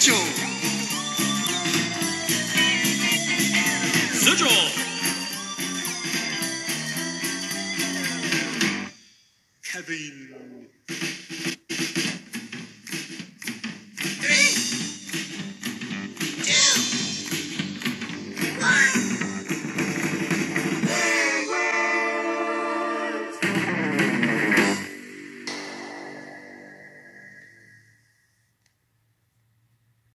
九，十，九，开宾。